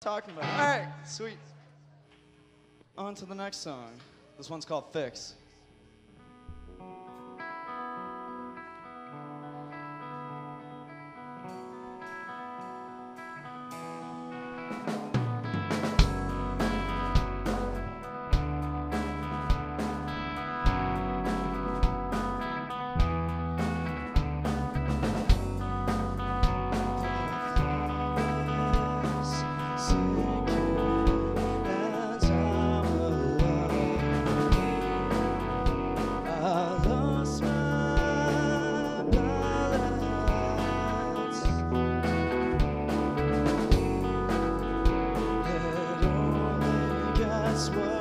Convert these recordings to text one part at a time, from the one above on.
talking about. All right, sweet. On to the next song. This one's called Fix. that's what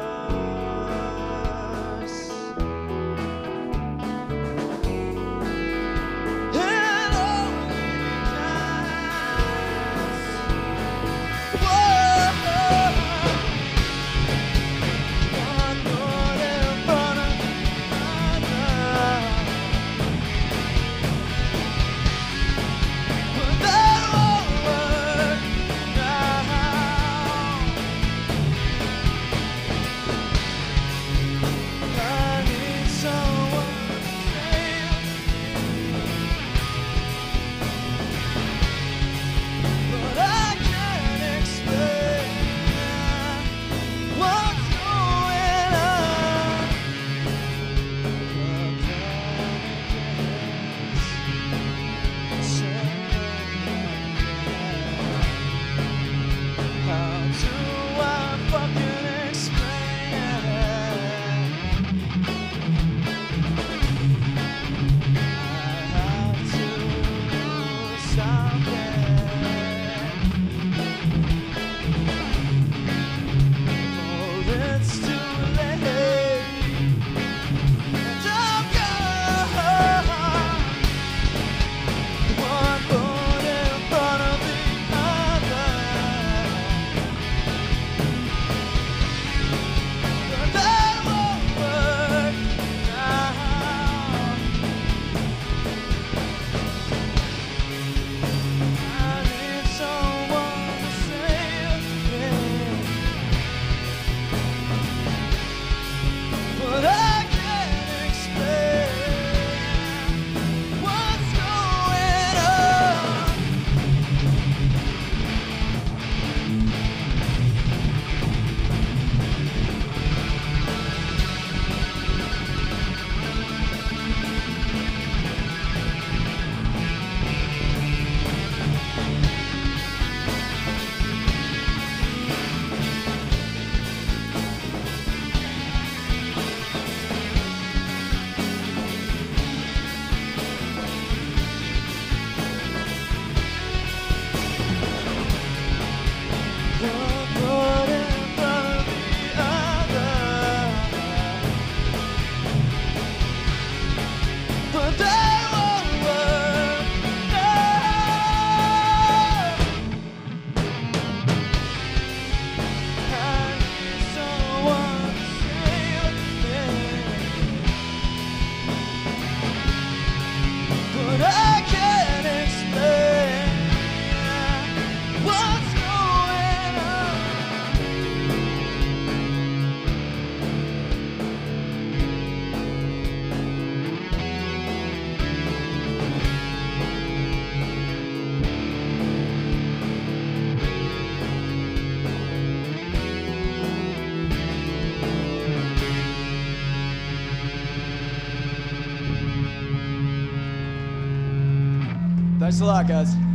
Thanks a lot, guys.